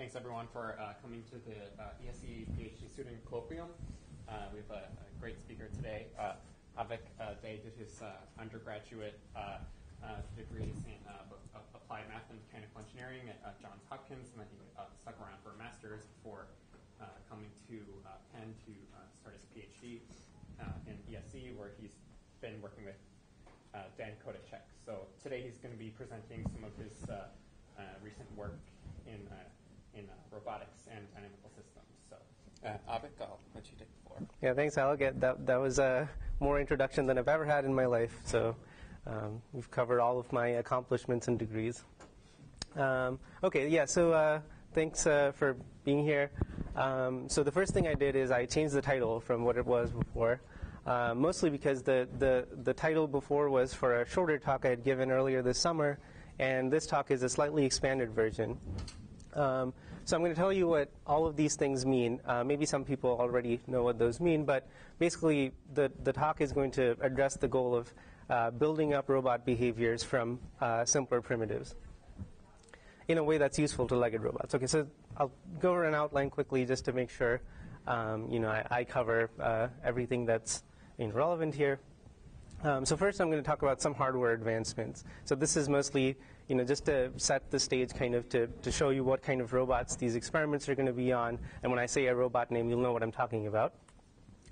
thanks everyone for uh, coming to the uh, ESE PhD Student Colloquium. Uh, we have a, a, great speaker today. Uh, Avik uh, De did his uh, undergraduate uh, degrees in applied math and mechanical engineering at Johns Hopkins, and then he stuck around for a master's before coming to Penn to start his PhD in ESE, where he's been working with Dan Koditschek. So today he's going to be presenting some of his recent work in in uh, robotics and dynamical systems. So, uh, Avik, I'll let you take the floor. Yeah, thanks, Alec. That, that was uh, more introduction than I've ever had in my life. So, um, we've covered all of my accomplishments and degrees. Um, okay, yeah, so uh, thanks uh, for being here. Um, so, the first thing I did is I changed the title from what it was before. Uh, mostly because the, the, the title before was for a shorter talk I had given earlier this summer, and this talk is a slightly expanded version. Um, so I'm going to tell you what all of these things mean. Uh, maybe some people already know what those mean, but basically the, the talk is going to address the goal of uh, building up robot behaviors from uh, simpler primitives in a way that's useful to legged robots. Okay, so I'll go over an outline quickly just to make sure um, you know I, I cover uh, everything that's relevant here. Um, so first, I'm going to talk about some hardware advancements. So this is mostly, you know, just to set the stage, kind of to, to show you what kind of robots these experiments are going to be on. And when I say a robot name, you'll know what I'm talking about.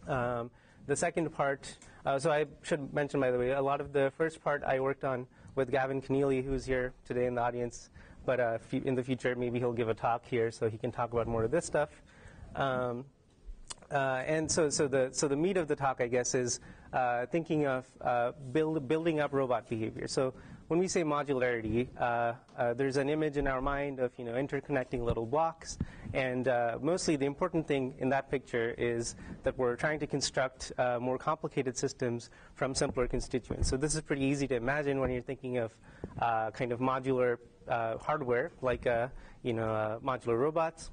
Um, the second part, uh, so I should mention, by the way, a lot of the first part I worked on with Gavin Kenneally, who's here today in the audience. But uh, in the future, maybe he'll give a talk here so he can talk about more of this stuff. Um, uh, and so, so the so the meat of the talk, I guess, is uh, thinking of uh, build, building up robot behavior. So when we say modularity, uh, uh, there's an image in our mind of you know interconnecting little blocks, and uh, mostly the important thing in that picture is that we're trying to construct more complicated systems from simpler constituents. So this is pretty easy to imagine when you're thinking of kind of modular hardware, like you know modular robots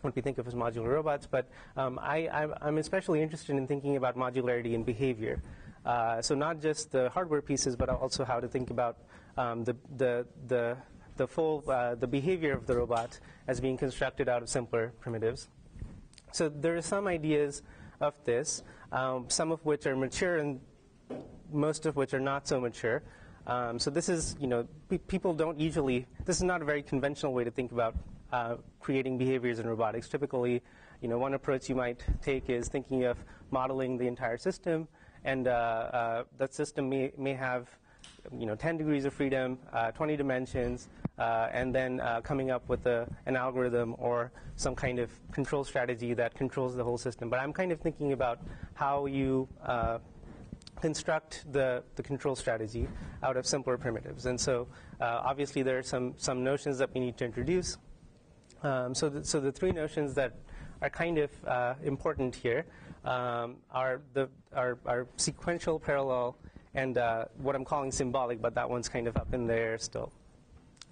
what we think of as modular robots, but um, I, am especially interested in thinking about modularity in behavior. Uh, so not just the hardware pieces, but also how to think about um, the, the, the, the full uh, the behavior of the robot as being constructed out of simpler primitives. So there are some ideas of this, um, some of which are mature and most of which are not so mature. Um, so this is, you know, pe- people don't usually. This is not a very conventional way to think about uh, creating behaviors in robotics. Typically, you know, one approach you might take is thinking of modeling the entire system, and uh, uh, that system may, may have, you know, 10 degrees of freedom, uh, 20 dimensions, and then coming up with a, an algorithm or some kind of control strategy that controls the whole system. But I'm kind of thinking about how you construct the, the control strategy out of simpler primitives. And so obviously there are some, some notions that we need to introduce. Um, so, the, so the three notions that are kind of uh, important here um, are, the, are, are, sequential, parallel, and uh, what I'm calling symbolic, but that one's kind of up in there still.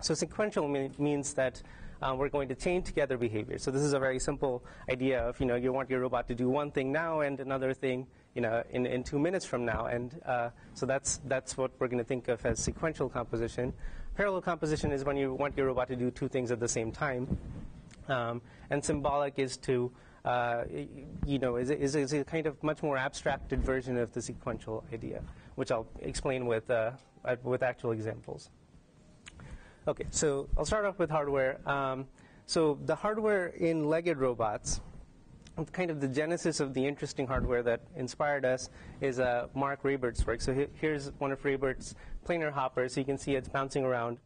So sequential mean, means that um, we're going to chain together behavior. So this is a very simple idea of, you know, you want your robot to do one thing now and another thing, you know, in, in two minutes from now. And uh, so that's, that's what we're going to think of as sequential composition. Parallel composition is when you want your robot to do two things at the same time. Um, and symbolic is to, uh, you know, is, is, is, a kind of much more abstracted version of the sequential idea, which I'll explain with, uh, with actual examples. Okay, so I'll start off with hardware. Um, so the hardware in legged robots, kind of the genesis of the interesting hardware that inspired us is uh, Marc Raibert's work. So here's one of Raibert's planar hoppers. So you can see it's bouncing around.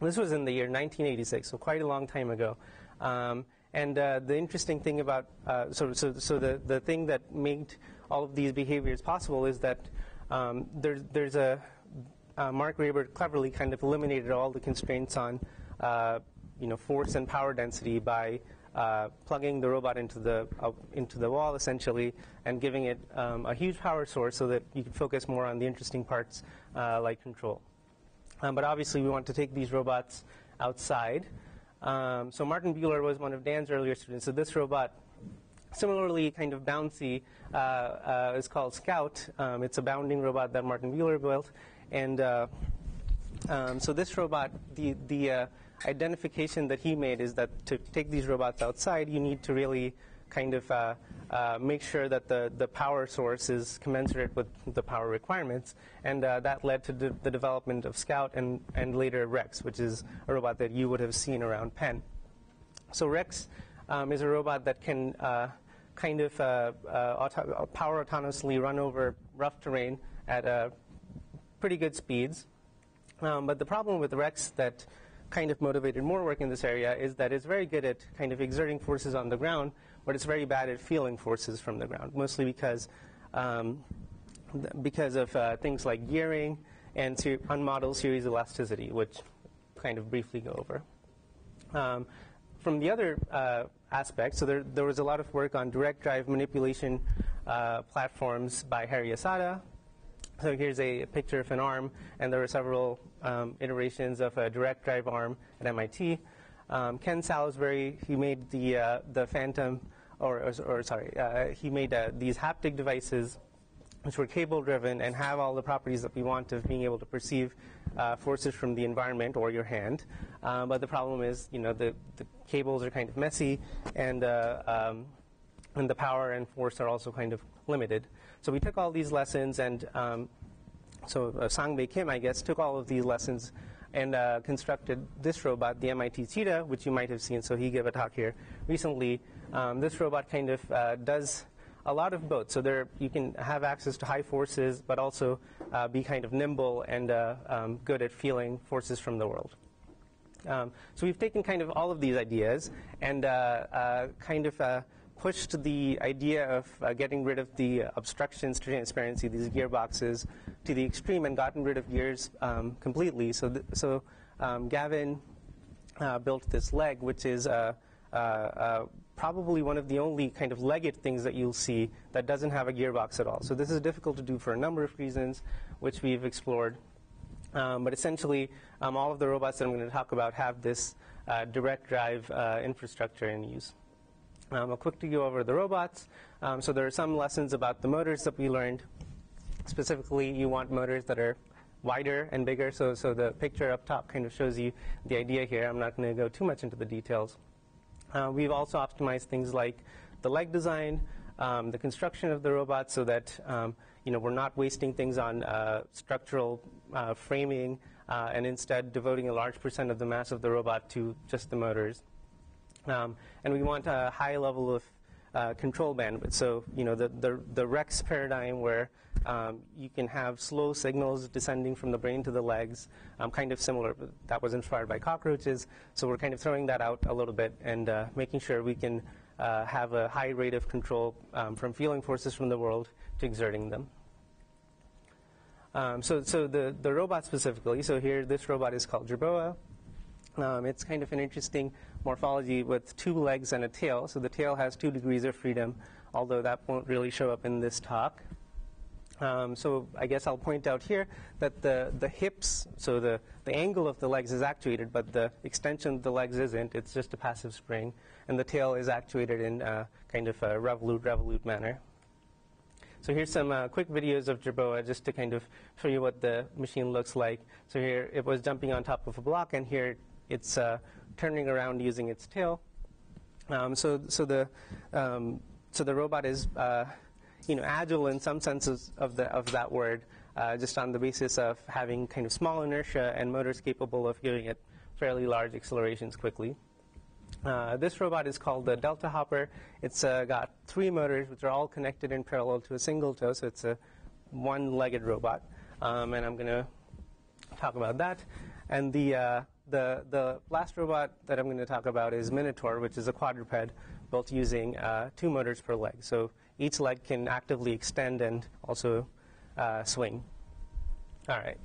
This was in the year 1986, so quite a long time ago. Um, and uh, the interesting thing about uh, so so so the the thing that made all of these behaviors possible is that um, there's there's a uh, Marc Raibert cleverly kind of eliminated all the constraints on, uh, you know, force and power density by uh, plugging the robot into the uh, into the wall essentially and giving it um, a huge power source so that you can focus more on the interesting parts like control. Um, but obviously, we want to take these robots outside. Um, so Martin Buehler was one of Dan's earlier students. So this robot Similarly, kind of bouncy uh, uh, is called Scout. Um, it's a bounding robot that Martin Buehler built, and uh, Um, so this robot, the the uh, identification that he made is that to take these robots outside, you need to really kind of uh, uh, make sure that the, the power source is commensurate with the power requirements. And uh, that led to de- the development of Scout and, and later RHex, which is a robot that you would have seen around Penn. So RHex um, is a robot that can uh, kind of uh, uh, auto- power autonomously run over rough terrain at pretty good speeds. Um, but the problem with RHex that kind of motivated more work in this area is that it's very good at kind of exerting forces on the ground, but it's very bad at feeling forces from the ground, mostly because um, because of uh, things like gearing and ser- unmodeled series elasticity, which kind of briefly go over. Um, from the other uh, aspect, so there, there was a lot of work on direct drive manipulation uh, platforms by Harry Asada. So here's a picture of an arm, and there were several um, iterations of a direct drive arm at MIT. Um, Ken Salisbury, he made the uh, the Phantom, or, or, or sorry, uh, he made uh, these haptic devices which were cable driven and have all the properties that we want of being able to perceive uh, forces from the environment or your hand. Um, but the problem is, you know, the, the cables are kind of messy and, uh, um, and the power and force are also kind of limited. So we took all these lessons and um, so uh, Sangbae Kim, I guess, took all of these lessons and uh, constructed this robot, the MIT Cheetah, which you might have seen. So he gave a talk here recently. Um, this robot kind of uh, does a lot of both. So there, you can have access to high forces, but also uh, be kind of nimble and uh, um, good at feeling forces from the world. Um, so we've taken kind of all of these ideas and uh, uh kind of uh, pushed the idea of getting rid of the obstructions to transparency, these gearboxes, to the extreme, and gotten rid of gears um, completely. So, th- so um, Gavin built this leg, which is probably one of the only kind of legged things that you'll see that doesn't have a gearbox at all. So this is difficult to do for a number of reasons, which we've explored. Um, but essentially, um, all of the robots that I'm going to talk about have this uh, direct drive uh, infrastructure in use. Um, I'll quickly go over the robots. Um, so there are some lessons about the motors that we learned. Specifically, you want motors that are wider and bigger. So, so the picture up top kind of shows you the idea here. I'm not going to go too much into the details. Uh, we've also optimized things like the leg design, um, the construction of the robot, so that um, you know we're not wasting things on uh, structural uh, framing, uh, and instead devoting a large percent of the mass of the robot to just the motors. Um, and we want a high level of uh, control bandwidth. So you know the the, the RHex paradigm where um, you can have slow signals descending from the brain to the legs, um, kind of similar. That was inspired by cockroaches. So we're kind of throwing that out a little bit and uh, making sure we can uh, have a high rate of control um, from feeling forces from the world to exerting them. Um, so, so the, the robot specifically, so here this robot is called Jerboa. Um, it's kind of an interesting morphology with two legs and a tail. So the tail has two degrees of freedom, although that won't really show up in this talk. Um, so I guess I'll point out here that the, the hips, so the, the angle of the legs is actuated, but the extension of the legs isn't. It's just a passive spring. And the tail is actuated in a kind of a revolute, revolute manner. So here's some uh, quick videos of Jerboa just to kind of show you what the machine looks like. So here it was jumping on top of a block, and here it's uh, turning around using its tail. Um, so, so the um, so the robot is uh, you know, agile in some senses of, the, of that word, uh, just on the basis of having kind of small inertia and motors capable of giving it fairly large accelerations quickly. Uh, this robot is called the Delta Hopper. It's uh, got three motors, which are all connected in parallel to a single toe, so it's a one-legged robot. Um, and I'm going to talk about that. And the, uh, the, the last robot that I'm going to talk about is Minitaur, which is a quadruped built using uh, two motors per leg. So each leg can actively extend and also uh, swing. All right.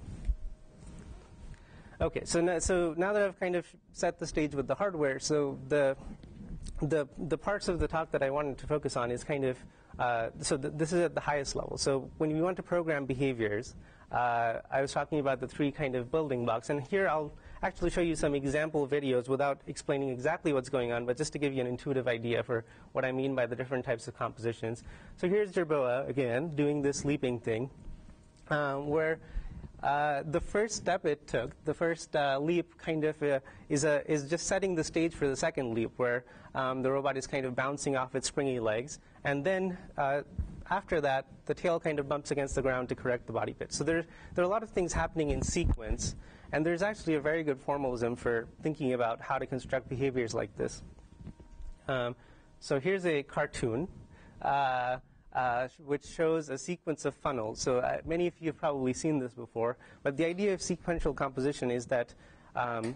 Okay, so now, so now that I've kind of set the stage with the hardware, so the the the parts of the talk that I wanted to focus on is kind of uh, so th- this is at the highest level. So when you want to program behaviors, uh, I was talking about the three kind of building blocks, and here I'll actually show you some example videos without explaining exactly what's going on, but just to give you an intuitive idea for what I mean by the different types of compositions. So here's Jerboa again doing this leaping thing, um, where uh, the first step it took, the first uh, leap, kind of uh, is a, is just setting the stage for the second leap, where um, the robot is kind of bouncing off its springy legs, and then uh, after that, the tail kind of bumps against the ground to correct the body pitch. So there, there are a lot of things happening in sequence, and there's actually a very good formalism for thinking about how to construct behaviors like this. Um, so here's a cartoon. Uh, uh, which shows a sequence of funnels. So uh, many of you have probably seen this before, but the idea of sequential composition is that um,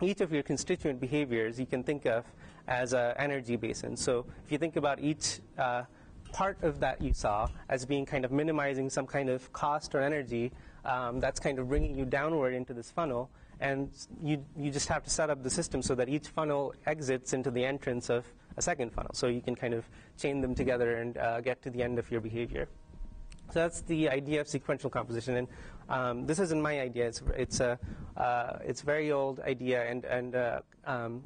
each of your constituent behaviors you can think of as an energy basin. So if you think about each uh, part of that you saw as being kind of minimizing some kind of cost or energy, um, that's kind of bringing you downward into this funnel. And you, you just have to set up the system so that each funnel exits into the entrance of a second funnel. So you can kind of chain them together and uh, get to the end of your behavior. So that's the idea of sequential composition, and um, this isn't my idea. It's it's a uh, it's very old idea, and and uh, um,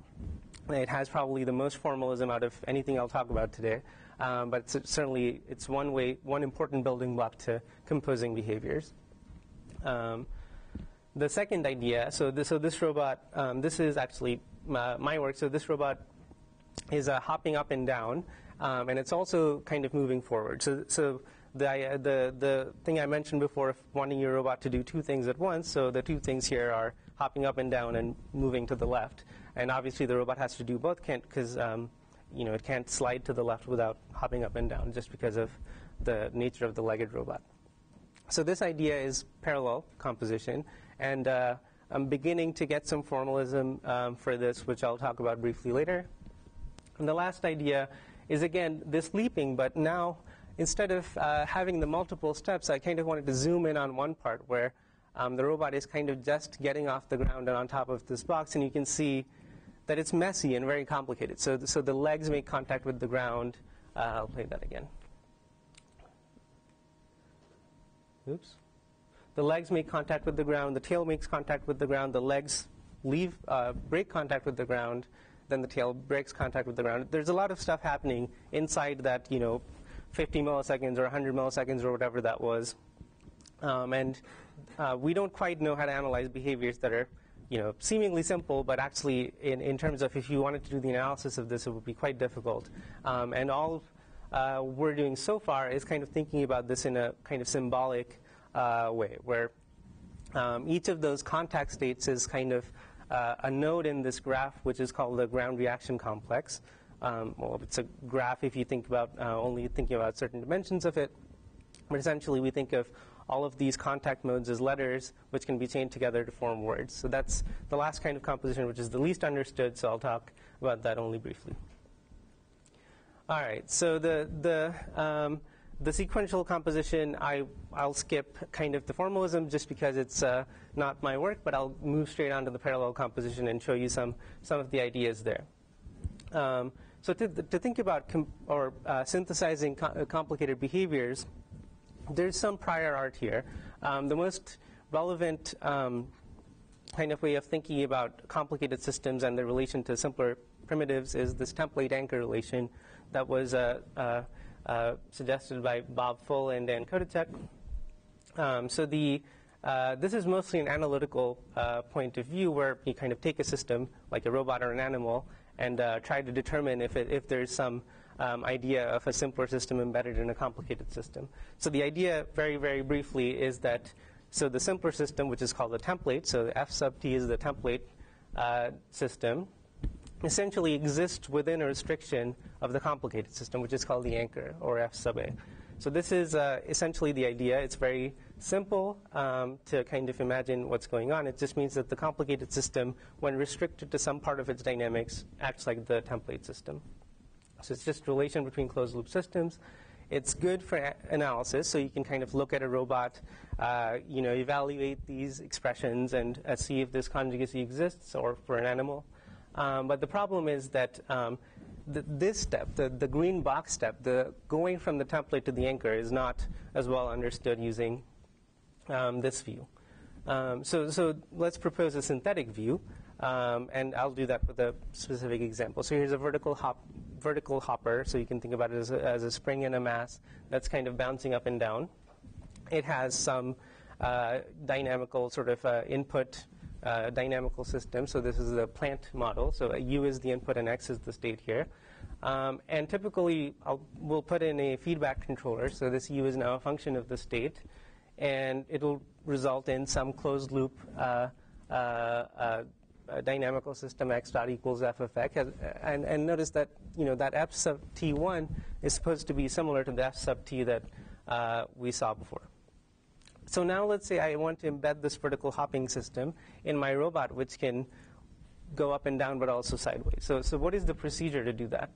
it has probably the most formalism out of anything I'll talk about today. Um, but it's, certainly, it's one way, one important building block to composing behaviors. Um, the second idea, so this, so this robot, um, this is actually my, my work. So this robot is uh, hopping up and down, um, and it's also kind of moving forward. So, so the, the, the thing I mentioned before of wanting your robot to do two things at once, so the two things here are hopping up and down and moving to the left. And obviously the robot has to do both because um, you know, it can't slide to the left without hopping up and down just because of the nature of the legged robot. So this idea is parallel composition, and uh, I'm beginning to get some formalism um, for this, which I'll talk about briefly later. And the last idea is again this leaping, but now instead of uh, having the multiple steps, I kind of wanted to zoom in on one part where um, the robot is kind of just getting off the ground and on top of this box, and you can see that it's messy and very complicated. So, so the legs make contact with the ground. Uh, I'll play that again. Oops. The legs make contact with the ground. The tail makes contact with the ground. The legs leave, uh, break contact with the ground then the tail breaks contact with the ground. There's a lot of stuff happening inside that, you know, 50 milliseconds or 100 milliseconds or whatever that was. Um, and uh, we don't quite know how to analyze behaviors that are, you know, seemingly simple, but actually, in, in terms of if you wanted to do the analysis of this, it would be quite difficult. Um, and all uh, we're doing so far is kind of thinking about this in a kind of symbolic uh, way, where um, each of those contact states is kind of uh, a node in this graph, which is called the ground reaction complex. Um, well, it's a graph if you think about uh, only thinking about certain dimensions of it. But essentially, we think of all of these contact modes as letters, which can be chained together to form words. So that's the last kind of composition, which is the least understood. So I'll talk about that only briefly. All right. So the the um, the sequential composition, I, I'll skip kind of the formalism just because it's uh, not my work, but I'll move straight on to the parallel composition and show you some, some of the ideas there. Um, so to, to, think about or uh, synthesizing co- uh, complicated behaviors, there's some prior art here. Um, the most relevant um, kind of way of thinking about complicated systems and their relation to simpler primitives is this template anchor relation that was uh, uh uh, suggested by Bob Full and Dan Koditschek. Um, so the uh, this is mostly an analytical uh, point of view where you kind of take a system like a robot or an animal and uh, try to determine if, it, if there's some um, idea of a simpler system embedded in a complicated system. So the idea, very, very briefly, is that so the simpler system, which is called the template, so F sub t is the template uh, system, essentially exists within a restriction of the complicated system, which is called the anchor, or F sub a. So this is uh, essentially the idea. It's very simple um, to kind of imagine what's going on. It just means that the complicated system, when restricted to some part of its dynamics, acts like the template system. So it's just relation between closed loop systems. It's good for analysis, so you can kind of look at a robot, uh, you know, evaluate these expressions and uh, see if this conjugacy exists, or for an animal. Um, but the problem is that um, the, this step, the, the green box step, the going from the template to the anchor is not as well understood using um, this view. Um, so, so let's propose a synthetic view, um, and I'll do that with a specific example. So here's a vertical hop, vertical hopper. So you can think about it as a, as a spring and a mass that's kind of bouncing up and down. It has some uh, dynamical sort of uh, input uh, dynamical system. So this is the plant model. So U is the input and X is the state here. Um, and typically, I'll, we'll put in a feedback controller. So this U is now a function of the state, and it'll result in some closed loop uh, uh, uh, dynamical system x dot equals f of x. And, and notice that you know that f sub t1 is supposed to be similar to the f sub t that uh, we saw before. So now let's say I want to embed this vertical hopping system in my robot, which can go up and down but also sideways. So, so what is the procedure to do that?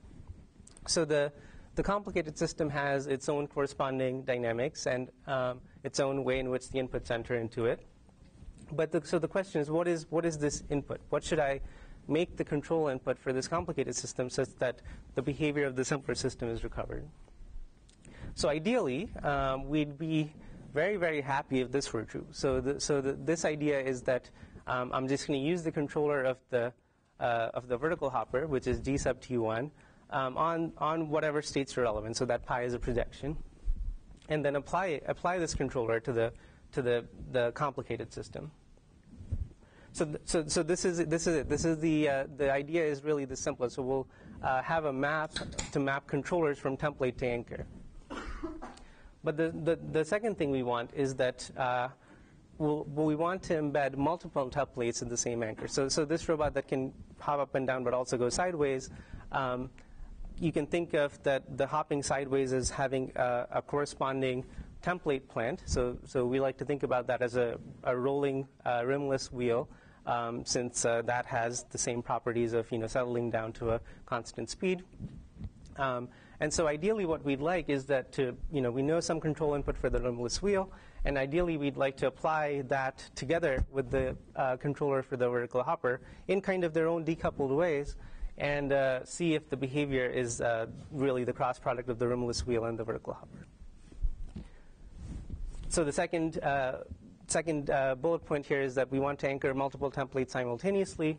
So the, the complicated system has its own corresponding dynamics and um, its own way in which the inputs enter into it. But the, so the question is, what is, what is this input? What should I make the control input for this complicated system such that the behavior of the simpler system is recovered? So ideally, um, we'd be very, very happy if this were true. So, the, so the, this idea is that um, I'm just going to use the controller of the uh, of the vertical hopper, which is g sub t1, um, on on whatever states are relevant. So that pi is a projection, and then apply apply this controller to the to the the complicated system. So, so, so this is this is it. This is the uh, the idea is really the simplest. So we'll uh, have a map to map controllers from template to anchor. But the, the, the second thing we want is that uh, we'll, we want to embed multiple templates in the same anchor. So, so this robot that can hop up and down but also go sideways, um, you can think of that the hopping sideways as having a, a, corresponding template plant. So, so we like to think about that as a, a rolling uh, rimless wheel. Um, since uh, that has the same properties of you know settling down to a constant speed. Um, and so ideally what we'd like is that to, you know, we know some control input for the rimless wheel, and ideally we'd like to apply that together with the uh, controller for the vertical hopper in kind of their own decoupled ways and uh, see if the behavior is uh, really the cross product of the rimless wheel and the vertical hopper. So the second, uh, second uh, bullet point here is that we want to anchor multiple templates simultaneously.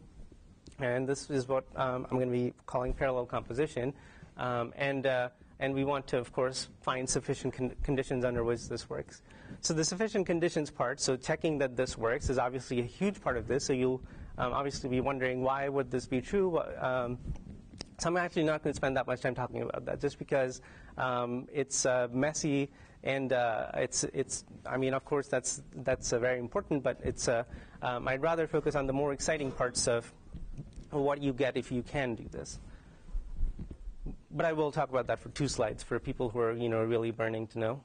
And this is what um, I'm going to be calling parallel composition. Um, and, uh, and we want to, of course, find sufficient con- conditions under which this works. So the sufficient conditions part, so checking that this works, is obviously a huge part of this. So you'll um, obviously be wondering why would this be true. Um, so I'm actually not going to spend that much time talking about that, just because um, it's uh, messy and uh, it's it's. I mean, of course, that's that's uh, very important, but it's. Uh, um, I'd rather focus on the more exciting parts of what you get if you can do this but I will talk about that for two slides for people who are you know really burning to know.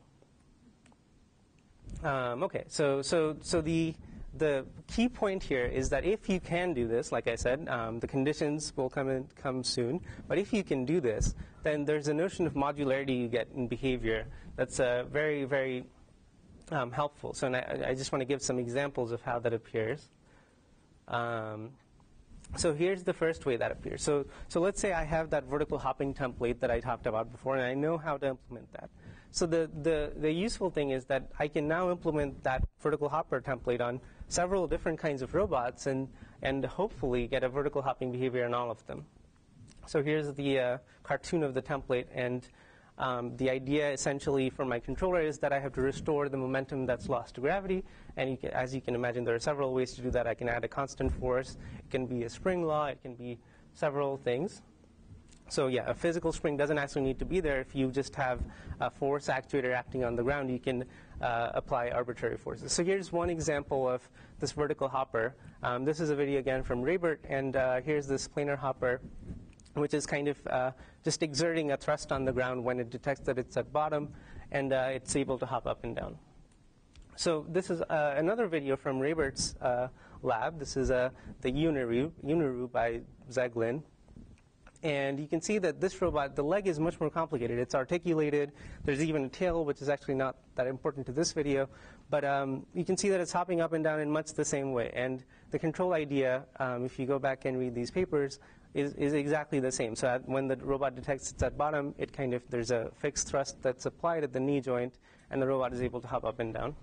Um, okay, so so so the the key point here is that if you can do this, like I said, um, the conditions will come in, come soon. But if you can do this, then there's a notion of modularity you get in behavior that's uh, very very um, helpful. So I, I, just want to give some examples of how that appears. Um, so here's the first way that appears. So, so let's say I have that vertical hopping template that I talked about before, and I know how to implement that. So the, the, the useful thing is that I can now implement that vertical hopper template on several different kinds of robots and, and hopefully get a vertical hopping behavior in all of them. So here's the uh, cartoon of the template, and um, the idea essentially for my controller is that I have to restore the momentum that's lost to gravity. And you can, as you can imagine, there are several ways to do that. I can add a constant force. It can be a spring law. It can be several things. So yeah, a physical spring doesn't actually need to be there. If you just have a force actuator acting on the ground, you can uh, apply arbitrary forces. So here's one example of this vertical hopper. Um, this is a video again from Raibert, and uh, here's this planar hopper which is kind of uh, just exerting a thrust on the ground when it detects that it's at bottom, and uh, it's able to hop up and down. So this is uh, another video from Raibert's uh, lab. This is the Uniroo, Uniroo by Zeglin. And you can see that this robot, the leg is much more complicated. It's articulated. There's even a tail, which is actually not that important to this video. But um, you can see that it's hopping up and down in much the same way. And the control idea, um, if you go back and read these papers, is, is exactly the same. So at, when the robot detects it's at bottom, it kind of there's a fixed thrust that's applied at the knee joint, and the robot is able to hop up and down.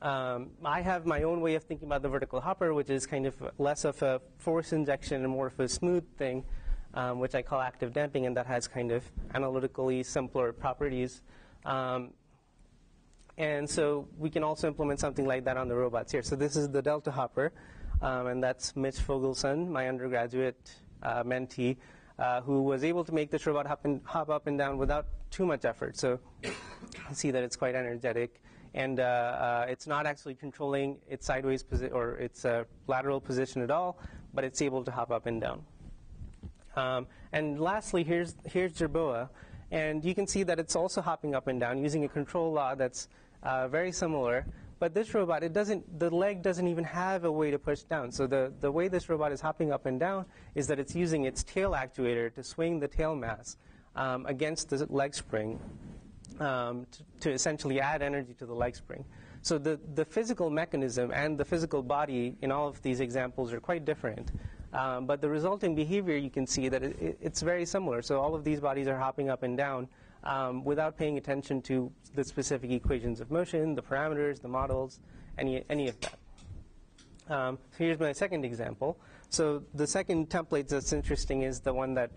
Um, I have my own way of thinking about the vertical hopper, which is kind of less of a force injection and more of a smooth thing, um, which I call active damping, and that has kind of analytically simpler properties. Um, And so we can also implement something like that on the robots here. So this is the Delta Hopper, um, and that's Mitch Fogelson, my undergraduate uh, mentee, uh, who was able to make this robot hop, and, hop up and down without too much effort. So you can see that it's quite energetic. And uh, uh it's not actually controlling its sideways or its uh, lateral position at all, but it's able to hop up and down. Um, and lastly, here's, here's Jerboa. And you can see that it's also hopping up and down using a control law that's uh, very similar. But this robot, it doesn't, the leg doesn't even have a way to push down. So the, the way this robot is hopping up and down is that it's using its tail actuator to swing the tail mass um, against the leg spring um, to, to, essentially add energy to the leg spring. So the, the physical mechanism and the physical body in all of these examples are quite different. Um, but the resulting behavior, you can see that it, it, it's very similar. So all of these bodies are hopping up and down um, without paying attention to the specific equations of motion, the parameters, the models, any, any of that. Um, so here's my second example. So the second template that's interesting is the one that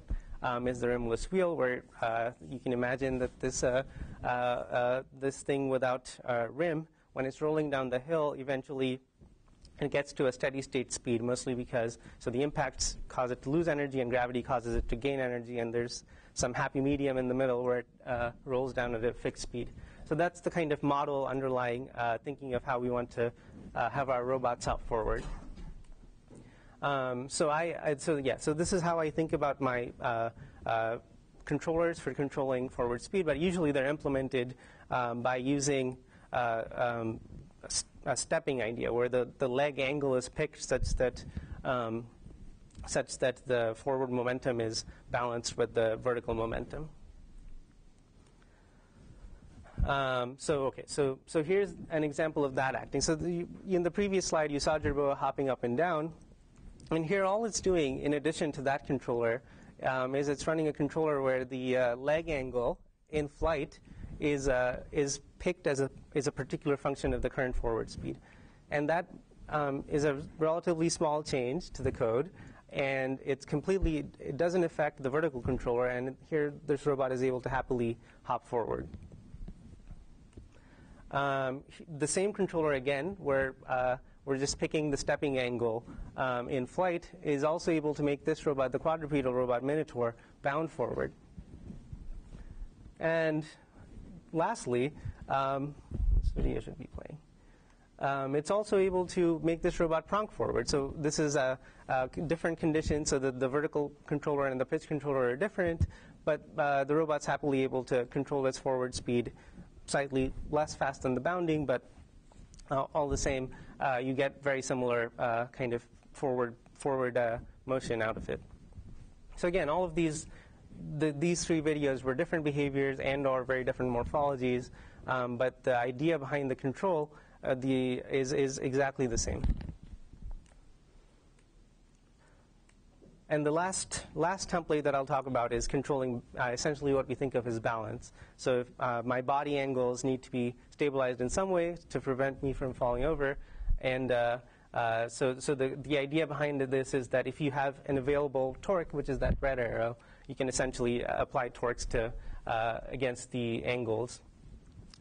um, is the rimless wheel, where uh, you can imagine that this uh, uh, uh this thing without rim, when it's rolling down the hill, eventually it gets to a steady state speed, mostly because so the impacts cause it to lose energy, and gravity causes it to gain energy, and there's some happy medium in the middle where it uh, rolls down at a fixed speed. So that's the kind of model underlying uh, thinking of how we want to uh, have our robots hop forward. Um, so I, I, so yeah, so this is how I think about my uh, uh, controllers for controlling forward speed, but usually they're implemented um, by using uh, um, a, a, stepping idea where the, the leg angle is picked such that um, such that the forward momentum is balanced with the vertical momentum. Um, so okay, so so here's an example of that acting. So the, in the previous slide, you saw Jerboa hopping up and down, and here all it's doing, in addition to that controller, um, is it's running a controller where the uh, leg angle in flight is uh, is picked as a is a particular function of the current forward speed, and that um, is a relatively small change to the code and it's completely it doesn't affect the vertical controller and here this robot is able to happily hop forward. Um, the same controller again where uh, we're just picking the stepping angle um, in flight is also able to make this robot the quadrupedal robot minitaur bound forward and lastly um, this video should be playing um, it's also able to make this robot pronk forward. So this is a, a different condition, so that the vertical controller and the pitch controller are different, but uh, the robot's happily able to control its forward speed slightly less fast than the bounding, but uh, all the same, you get very similar uh, kind of forward forward uh, motion out of it. So again, all of these the, these three videos were different behaviors and or very different morphologies, um, but the idea behind the control uh, the, is, is exactly the same. And the last, last template that I'll talk about is controlling uh, essentially what we think of as balance. So if uh, my body angles need to be stabilized in some way to prevent me from falling over. And uh, uh so, so the, the idea behind this is that if you have an available torque, which is that red arrow, you can essentially uh, apply torques to, uh, against the angles.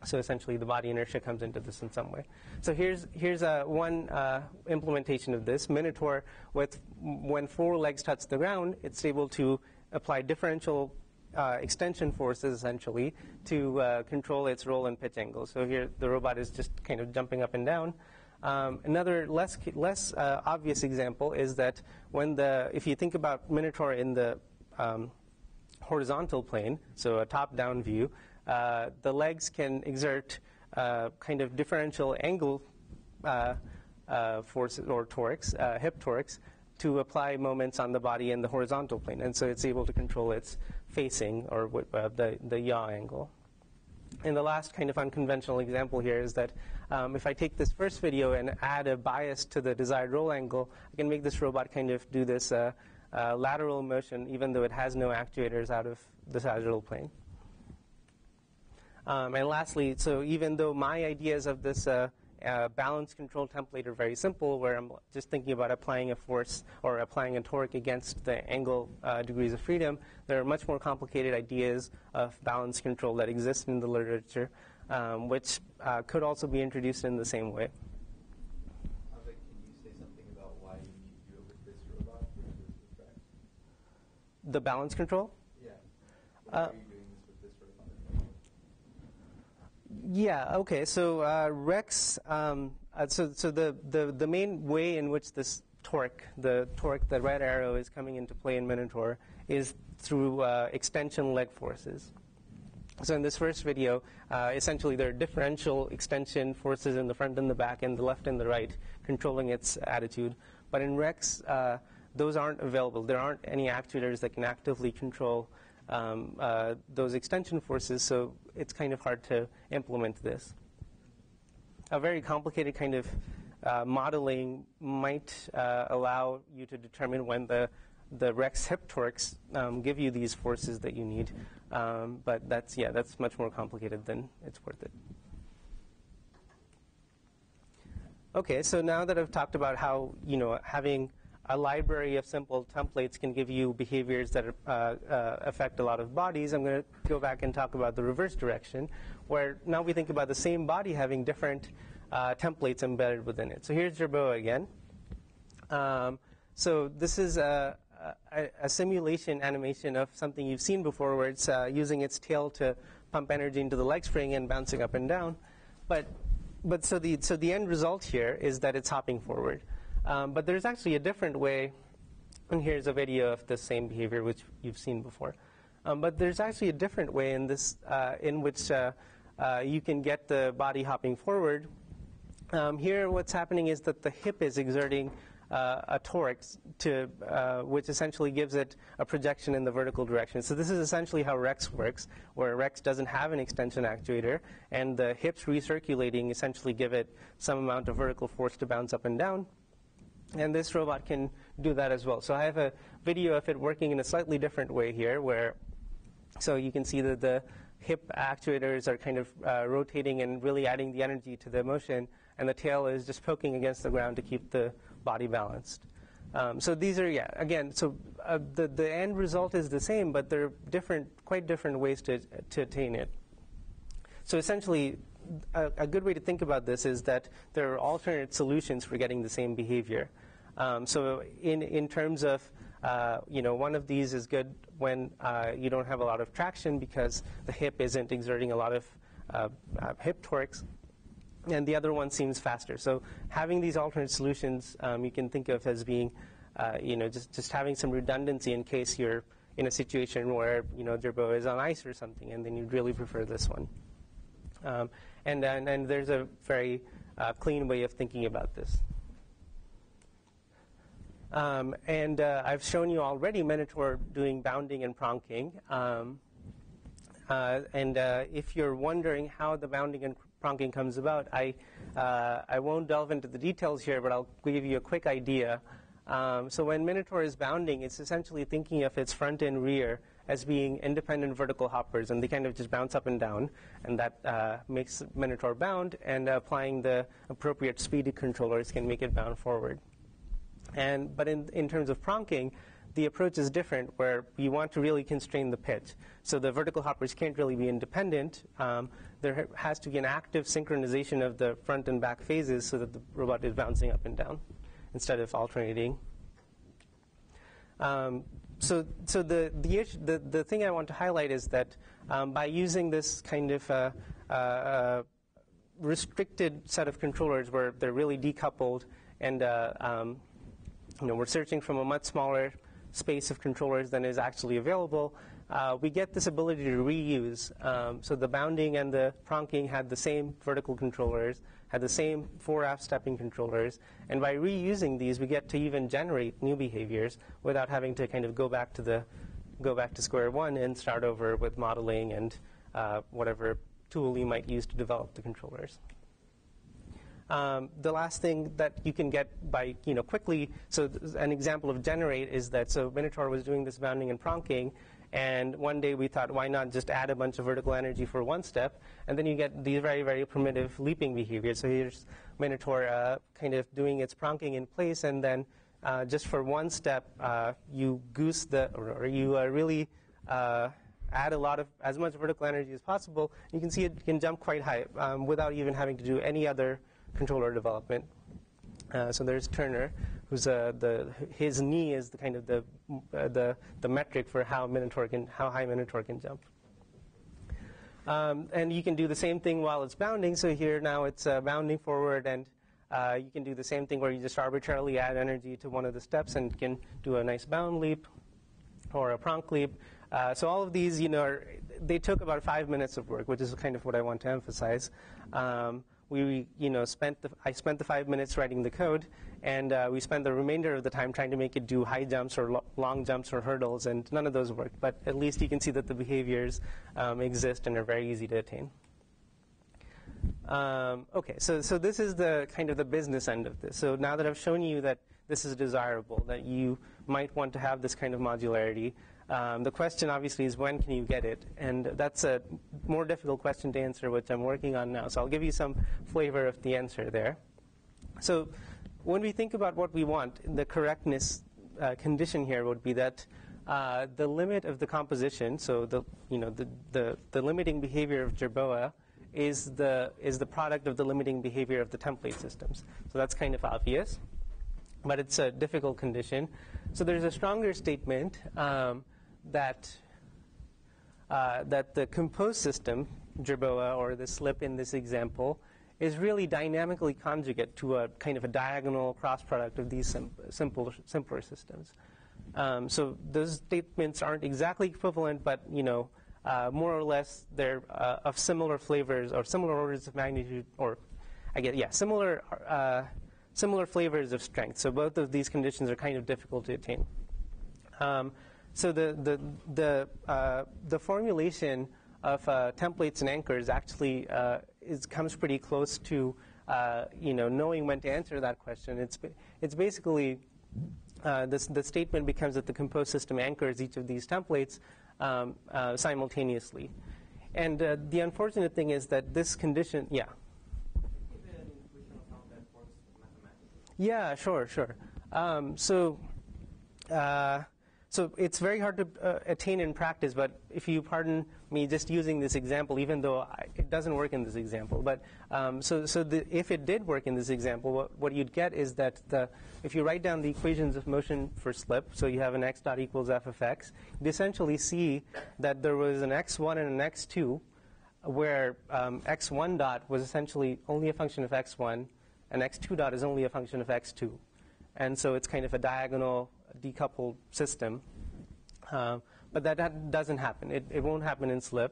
So essentially, the body inertia comes into this in some way. So here's here's a one uh, implementation of this Minitaur. With when four legs touch the ground, it's able to apply differential extension forces essentially to control its roll and pitch angle. So here the robot is just kind of jumping up and down. Um, another less less uh, obvious example is that when the if you think about Minitaur in the um, horizontal plane, so a top-down view, uh, the legs can exert uh, kind of differential angle uh, uh forces or torques, hip torques, to apply moments on the body in the horizontal plane. And so it's able to control its facing or the, the yaw angle. And the last kind of unconventional example here is that um, if I take this first video and add a bias to the desired roll angle, I can make this robot kind of do this uh, uh, lateral motion even though it has no actuators out of the sagittal plane. Um, and lastly, so even though my ideas of this uh, uh, balance control template are very simple, where I'm just thinking about applying a force or applying a torque against the angle uh, degrees of freedom, there are much more complicated ideas of balance control that exist in the literature. Um, which uh, could also be introduced in the same way. Avik, can you say something about why you need to do it with this robot versus with RHex? The balance control? Yeah. Uh, are you doing this with this robot? Yeah. Okay. So uh, RHex. Um, uh, so so the, the the main way in which this torque, the torque, the red arrow is coming into play in Minitaur is through uh, extension leg forces. So in this first video, uh, essentially there are differential extension forces in the front and the back, and the left and the right, controlling its attitude. But in RHex, uh, those aren't available. There aren't any actuators that can actively control um, uh, those extension forces, so it's kind of hard to implement this. A very complicated kind of uh, modeling might uh, allow you to determine when the the RHex hip torques um, give you these forces that you need, um, but that's yeah, that's much more complicated than it's worth it. Okay, so now that I've talked about how you know having a library of simple templates can give you behaviors that uh, uh, affect a lot of bodies, I'm going to go back and talk about the reverse direction, where now we think about the same body having different uh, templates embedded within it. So here's Jerboa again. Um, so this is a, a, a, simulation animation of something you've seen before, where it's uh, using its tail to pump energy into the leg spring and bouncing up and down. But but so the so the end result here is that it's hopping forward. Um, but there's actually a different way, and here's a video of the same behavior which you've seen before. Um, but there's actually a different way in this uh, in which uh, uh, you can get the body hopping forward. Um, here, what's happening is that the hip is exerting a torque to, uh, which essentially gives it a projection in the vertical direction. So this is essentially how RHex works, where RHex doesn't have an extension actuator, and the hips recirculating essentially give it some amount of vertical force to bounce up and down. And this robot can do that as well. So I have a video of it working in a slightly different way here, where so you can see that the hip actuators are kind of uh, rotating and really adding the energy to the motion, and the tail is just poking against the ground to keep the body balanced. Um, so these are, yeah, again, so uh, the, the end result is the same, but there are different, quite different ways to, to attain it. So essentially, a, a, good way to think about this is that there are alternate solutions for getting the same behavior. Um, so in, in terms of, uh, you know, one of these is good when uh, you don't have a lot of traction because the hip isn't exerting a lot of uh, hip torques and the other one seems faster. So having these alternate solutions, um, you can think of as being, uh, you know, just, just having some redundancy in case you're in a situation where, you know, Jerboa is on ice or something, and then you'd really prefer this one. Um, and, and, and, there's a very uh, clean way of thinking about this. Um, and uh, I've shown you already Minitaur doing bounding and pronking. Um, uh, and uh, if you're wondering how the bounding and pronking comes about. I, uh, I won't delve into the details here, but I'll give you a quick idea. Um, so when Minitaur is bounding, it's essentially thinking of its front and rear as being independent vertical hoppers, and they kind of just bounce up and down, and that uh, makes Minitaur bound, and applying the appropriate speed controllers can make it bound forward. And, but in, in terms of pronking, the approach is different where you want to really constrain the pitch. So the vertical hoppers can't really be independent. Um, there has to be an active synchronization of the front and back phases so that the robot is bouncing up and down instead of alternating. Um, so, so the, the, the, thing I want to highlight is that um, by using this kind of uh, uh, uh, restricted set of controllers where they're really decoupled and uh, um, you know, we're searching from a much smaller space of controllers than is actually available, uh, we get this ability to reuse. Um, so the bounding and the pronking had the same vertical controllers, had the same fore aft stepping controllers, and by reusing these, we get to even generate new behaviors without having to kind of go back to the go back to square one and start over with modeling and uh, whatever tool you might use to develop the controllers. Um, the last thing that you can get by you know quickly, so th- an example of generate is that so Minitaur was doing this bounding and pronking, and one day we thought, why not just add a bunch of vertical energy for one step, and then you get these very very primitive leaping behaviors. So here's Minitaur uh, kind of doing its pronking in place, and then uh, just for one step, uh, you goose the or, you uh, really uh, add a lot of as much vertical energy as possible. You can see it can jump quite high um, without even having to do any other controller development. Uh, so there's Turner, who's uh, the his knee is the kind of the uh, the the metric for how Minitaur can how high Minitaur can jump. Um, and you can do the same thing while it's bounding. So here now it's uh, bounding forward, and uh, you can do the same thing where you just arbitrarily add energy to one of the steps and can do a nice bound leap or a pronk leap. Uh, so all of these, you know, are, they took about five minutes of work, which is kind of what I want to emphasize. Um, we, you know, spent the, I spent the five minutes writing the code, and uh, we spent the remainder of the time trying to make it do high jumps or lo- long jumps or hurdles, and none of those worked. But at least you can see that the behaviors um, exist and are very easy to attain. Um, okay, so, so this is the kind of the business end of this. So now that I've shown you that this is desirable, that you might want to have this kind of modularity, um, the question obviously is when can you get it? And that's a more difficult question to answer, which I'm working on now. So I'll give you some flavor of the answer there. So when we think about what we want, the correctness uh, condition here would be that uh, the limit of the composition, so the, you know, the, the, the limiting behavior of Jerboa is the, is the product of the limiting behavior of the template systems. So that's kind of obvious, but it's a difficult condition. So there's a stronger statement um, that uh, that the composed system, Jerboa, or the slip in this example, is really dynamically conjugate to a kind of a diagonal cross product of these sim- simple, simpler systems. Um, so those statements aren't exactly equivalent, but you know, uh, more or less they're uh, of similar flavors or similar orders of magnitude, or I guess yeah, similar uh, similar flavors of strength. So both of these conditions are kind of difficult to attain. Um, so the the the uh, the formulation of uh, templates and anchors actually uh, is comes pretty close to uh, you know knowing when to answer that question. It's it's basically uh, this, the statement becomes that the compose system anchors each of these templates um, uh, simultaneously. And the unfortunate thing is that this condition, yeah. Yeah, sure, sure. Um, so. So it's very hard to uh, attain in practice, but if you pardon me just using this example, even though I, it doesn't work in this example, but um, so, so the, if it did work in this example, what, what, you'd get is that the, if you write down the equations of motion for slip, so you have an x dot equals f of x, you essentially see that there was an x1 and an x2 where um, x1 dot was essentially only a function of x1 and x2 dot is only a function of x2. And so it's kind of a diagonal decoupled system. Uh, but that, that, doesn't happen. It, it, won't happen in SLIP.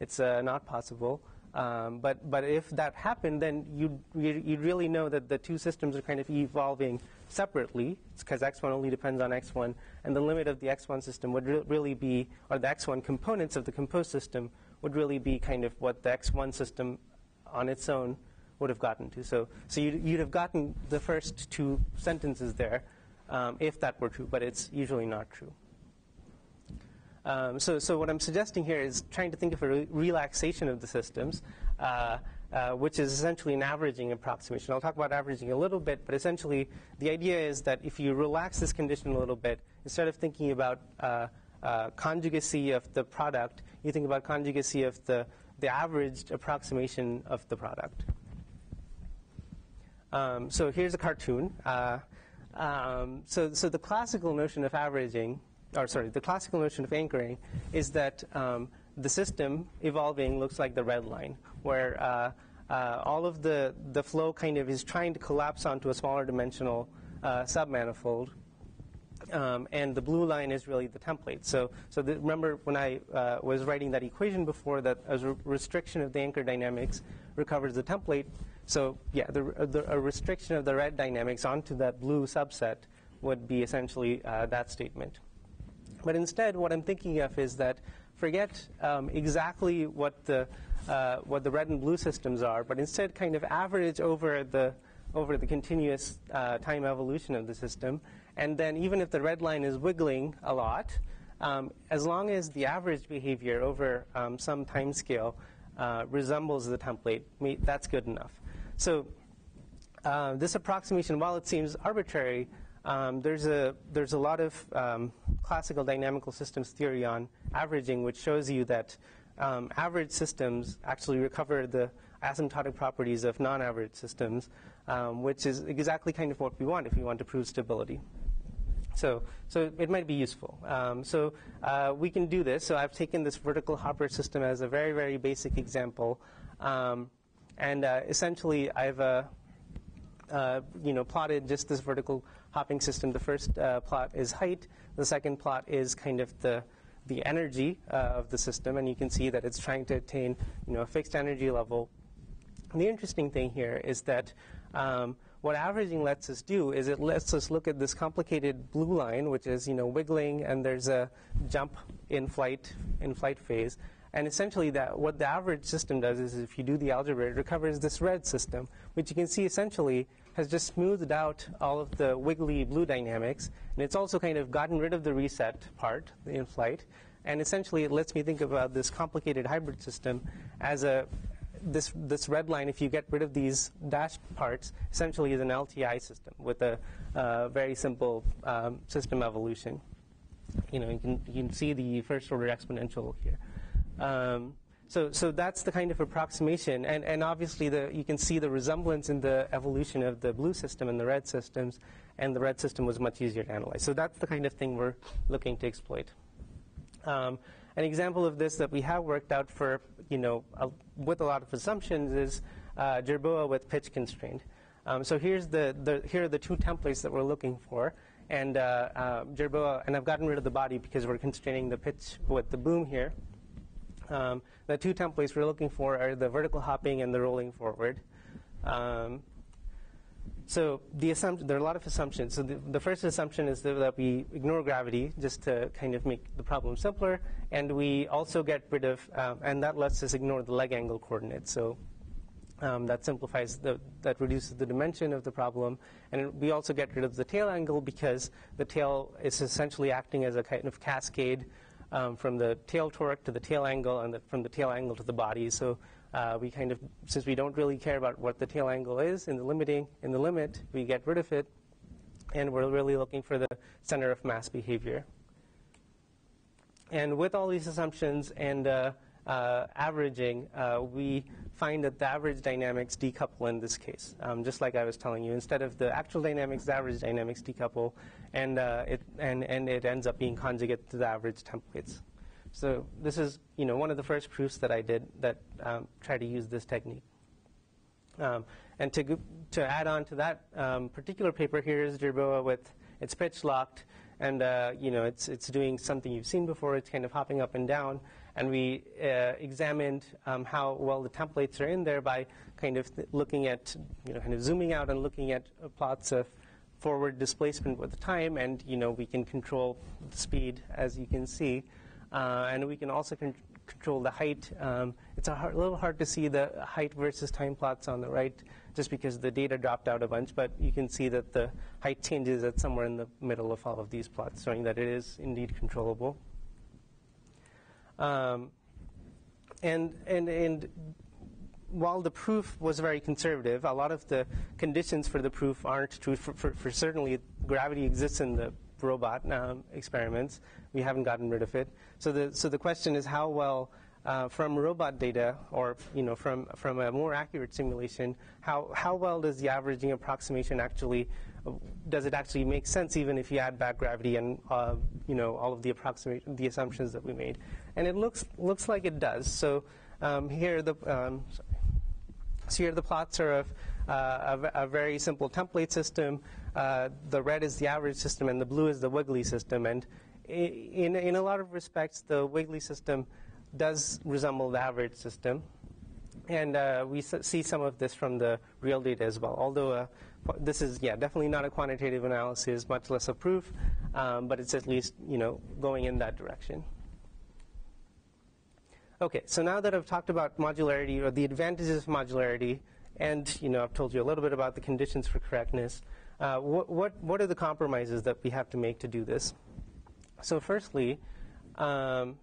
It's uh, not possible. Um, but, but if that happened, then you'd, you'd really know that the two systems are kind of evolving separately, because x1 only depends on x1, and the limit of the x1 system would re- really be, or the x1 components of the composed system would really be kind of what the x1 system on its own would have gotten to. So, so you'd, you'd have gotten the first two sentences there, um, if that were true, but it's usually not true. Um, so, so what I'm suggesting here is trying to think of a re- relaxation of the systems, uh, uh, which is essentially an averaging approximation. I'll talk about averaging a little bit, but essentially the idea is that if you relax this condition a little bit, instead of thinking about uh, uh conjugacy of the product, you think about conjugacy of the, the averaged approximation of the product. Um, so here's a cartoon. Uh, um, so, so the classical notion of averaging, or sorry, the classical notion of anchoring is that um, the system evolving looks like the red line, where uh, uh, all of the, the flow kind of is trying to collapse onto a smaller dimensional uh, submanifold. Um, and the blue line is really the template. So, so the, remember when I uh, was writing that equation before that a restriction of the anchor dynamics recovers the template, so yeah, the, the, a restriction of the red dynamics onto that blue subset would be essentially uh, that statement. But instead, what I'm thinking of is that forget um, exactly what the uh, what the red and blue systems are, but instead kind of average over the over the continuous uh, time evolution of the system. And then even if the red line is wiggling a lot, um, as long as the average behavior over um, some time scale uh, resembles the template, that's good enough. So uh, this approximation, while it seems arbitrary, um, there's a there's a lot of um, classical dynamical systems theory on averaging, which shows you that um, average systems actually recover the asymptotic properties of non-average systems, um, which is exactly kind of what we want if we want to prove stability. So, so it might be useful. Um, so uh, we can do this. So I've taken this vertical hopper system as a very, very basic example, um, and uh, essentially I've uh, uh you know plotted just this vertical hopping system. The first plot is height. The second plot is kind of the the energy of the system, and you can see that it's trying to attain you know a fixed energy level. And the interesting thing here is that um, what averaging lets us do is it lets us look at this complicated blue line, which is you know wiggling, and there's a jump in flight in flight phase. And essentially, that what the average system does is, if you do the algebra, it recovers this red system, which you can see essentially has just smoothed out all of the wiggly blue dynamics, and it's also kind of gotten rid of the reset part in flight. And essentially, it lets me think about this complicated hybrid system as a this, this red line, if you get rid of these dashed parts, essentially is an LTI system with a uh, very simple um, system evolution. You know, you can, you can see the first order exponential here. Um, so, so that's the kind of approximation, and, and obviously the, you can see the resemblance in the evolution of the blue system and the red systems, and the red system was much easier to analyze. So that's the kind of thing we're looking to exploit. Um, an example of this that we have worked out for, you know, a, with a lot of assumptions is uh, Jerboa with pitch constraint. Um, so here's the, the, here are the two templates that we're looking for. And uh, uh, Jerboa, and I've gotten rid of the body because we're constraining the pitch with the boom here. Um, the two templates we're looking for are the vertical hopping and the rolling forward. Um, so the assumption, there are a lot of assumptions. So the, the first assumption is that, we ignore gravity just to kind of make the problem simpler, and we also get rid of, um, and that lets us ignore the leg angle coordinates. So um, that simplifies, the, that reduces the dimension of the problem, and we also get rid of the tail angle because the tail is essentially acting as a kind of cascade um, from the tail torque to the tail angle, and the, from the tail angle to the body. So uh, we kind of, since we don't really care about what the tail angle is in the limiting, in the limit, we get rid of it, and we're really looking for the center of mass behavior. And with all these assumptions and uh, averaging, uh, we find that the average dynamics decouple in this case, um, just like I was telling you. Instead of the actual dynamics, the average dynamics decouple, and, uh, it, and, and it ends up being conjugate to the average templates. So this is, you know, one of the first proofs that I did that um, tried to use this technique. Um, and to, to add on to that um, particular paper, here is Jerboa with its pitch locked, and uh, you know, it's it's doing something you've seen before. It's kind of hopping up and down, and we uh, examined um, how well the templates are in there by kind of looking at, you know, kind of zooming out and looking at uh, plots of forward displacement with time, and you know, we can control the speed as you can see. Uh, and we can also con- control the height. Um, it's a hard, little hard to see the height versus time plots on the right just because the data dropped out a bunch, but you can see that the height changes at somewhere in the middle of all of these plots, showing that it is indeed controllable. Um, and, and, and while the proof was very conservative, a lot of the conditions for the proof aren't true. For, for, for certainly, gravity exists in the robot um, experiments. We haven't gotten rid of it. So the so the question is how well uh, from robot data or you know from from a more accurate simulation how how well does the averaging approximation actually does it actually make sense even if you add back gravity and uh, you know all of the approximation the assumptions that we made and it looks looks like it does so um, here the um, so here the plots are of uh, a, a, very simple template system. Uh, the red is the average system, and the blue is the wiggly system. And in, in a lot of respects, the wiggly system does resemble the average system. And uh, we see some of this from the real data as well. Although uh, this is, yeah, definitely not a quantitative analysis, much less a proof, um, but it's at least, you know, going in that direction. Okay, so now that I've talked about modularity or the advantages of modularity, and you know I've told you a little bit about the conditions for correctness, uh, what, what, what are the compromises that we have to make to do this? So firstly, um,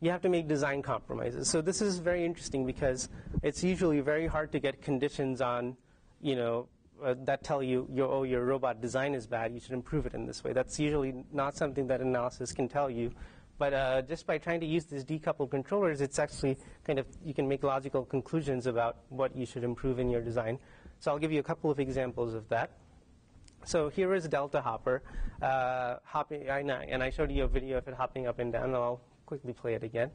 you have to make design compromises. So this is very interesting because it's usually very hard to get conditions on, you know, uh, that tell you your, oh, your robot design is bad, you should improve it in this way. That's usually not something that analysis can tell you. But uh, just by trying to use these decoupled controllers, it's actually kind of, you can make logical conclusions about what you should improve in your design. So I'll give you a couple of examples of that. So here is Delta Hopper, uh, hopping, and I showed you a video of it hopping up and down, I'll quickly play it again.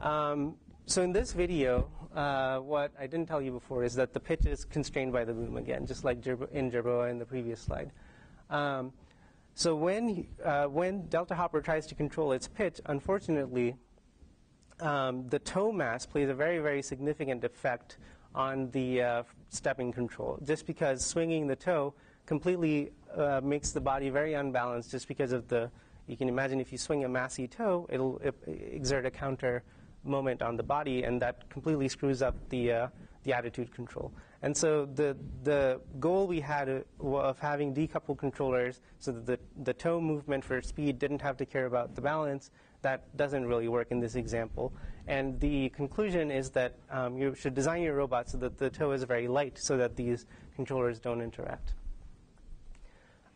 Um, so in this video, uh, what I didn't tell you before is that the pitch is constrained by the boom again, just like in Jerboa in the previous slide. Um, so when, uh, when Delta Hopper tries to control its pitch, unfortunately, um, the toe mass plays a very, very significant effect on the uh, stepping control, just because swinging the toe completely uh, makes the body very unbalanced just because of the, you can imagine if you swing a massy toe, it'll exert a counter moment on the body, and that completely screws up the uh, the attitude control. And so the the goal we had uh, of having decoupled controllers, so that the the toe movement for speed didn't have to care about the balance. That doesn't really work in this example. And the conclusion is that um, you should design your robot so that the toe is very light, so that these controllers don't interact.